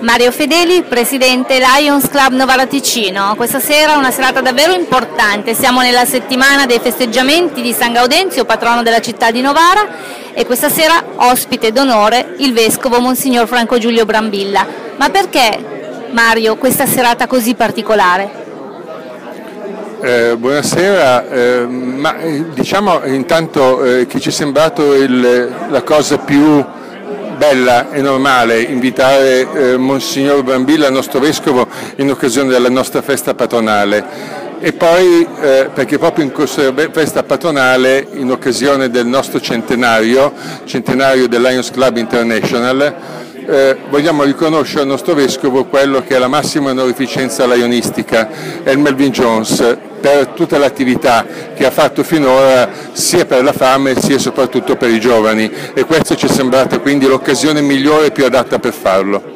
Mario Fedeli, presidente Lions Club Novara Ticino. Questa sera è una serata davvero importante, siamo nella settimana dei festeggiamenti di San Gaudenzio, patrono della città di Novara, e questa sera ospite d'onore il vescovo Monsignor Franco Giulio Brambilla. Ma perché, Mario, questa serata così particolare? Eh, buonasera, eh, ma diciamo intanto eh, che ci è sembrato il, la cosa più bella e normale invitare eh, Monsignor Brambilla, nostro vescovo, in occasione della nostra festa patronale. E poi eh, perché proprio in questa festa patronale, in occasione del nostro centenario, centenario del Lions Club International, eh, vogliamo riconoscere al nostro vescovo quello che è la massima onorificenza lionistica, è il Melvin Jones, per tutta l'attività che ha fatto finora sia per la fame sia soprattutto per i giovani e questa ci è sembrata quindi l'occasione migliore e più adatta per farlo.